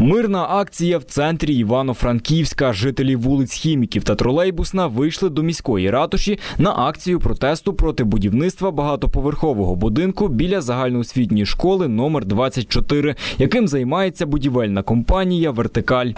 Мирна акція в центрі Івано-Франківська. Жителі вулиць Хіміків та Тролейбусна вийшли до міської ратуші на акцію протесту проти будівництва багатоповерхового будинку біля загальноосвітньої школи номер 24, яким займається будівельна компанія Вертикаль.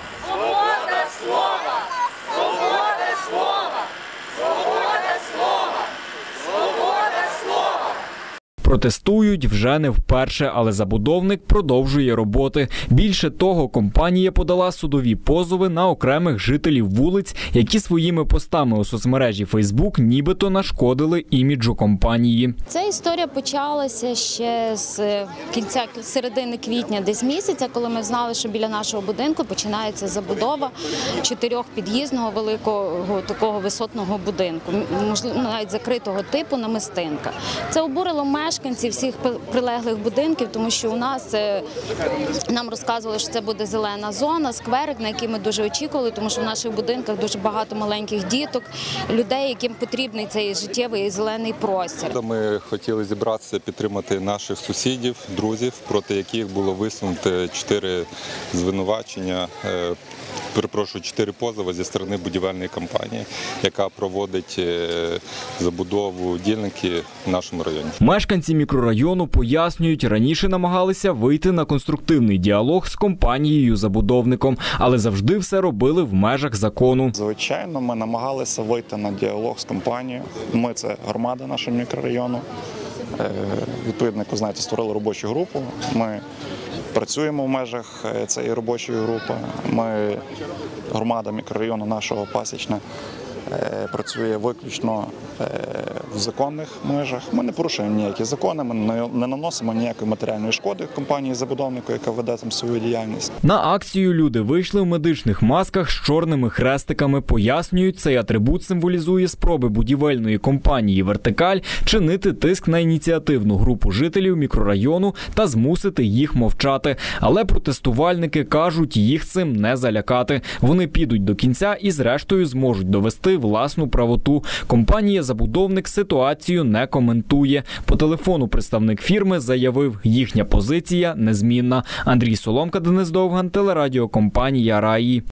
Протестують вже не вперше, але забудовник продовжує роботи. Більше того, компанія подала судові позови на окремих жителів вулиць, які своїми постами у соцмережі Фейсбук нібито нашкодили іміджу компанії. Ця історія почалася ще з кінця середини квітня, десь місяця, коли ми знали, що біля нашого будинку починається забудова чотирьохпід'їзного великого такого висотного будинку, можливо, навіть закритого типу намистинка. Це обурило мешканців всіх прилеглих будинків, тому що у нас е, нам розказували, що це буде зелена зона, скверик, на який ми дуже очікували, тому що в наших будинках дуже багато маленьких діток, людей, яким потрібний цей життєвий і зелений простір. Ми хотіли зібратися, підтримати наших сусідів, друзів, проти яких було висунуто чотири звинувачення. е, Перепрошую, чотири позови зі сторони будівельної компанії, яка проводить е, забудову дільники в нашому районі. Мешканці мікрорайону пояснюють, раніше намагалися вийти на конструктивний діалог з компанією-забудовником, але завжди все робили в межах закону. Звичайно, ми намагалися вийти на діалог з компанією. Ми це громада нашого мікрорайону. Е, Відповідно, ви знаєте, створили робочу групу. Ми працюємо в межах е, цієї робочої групи. Ми громада мікрорайону нашого пасічна е, працює виключно е, в законних межах. Ми не порушуємо ніякі закони, ми не- наносимо ніякої матеріальної шкоди компанії забудовнику, яка веде там свою діяльність. На акцію люди вийшли в медичних масках з чорними хрестиками. Пояснюють, цей атрибут символізує спроби будівельної компанії Вертикаль чинити тиск на ініціативну групу жителів мікрорайону та змусити їх мовчати. Але протестувальники кажуть, їх цим не залякати. Вони підуть до кінця і, зрештою, зможуть довести власну правоту. Компанія забудовник ситуацію не коментує. По телефону представник фірми заявив, їхня позиція незмінна. Андрій Соломка, Денис Довган, телерадіокомпанія Раї.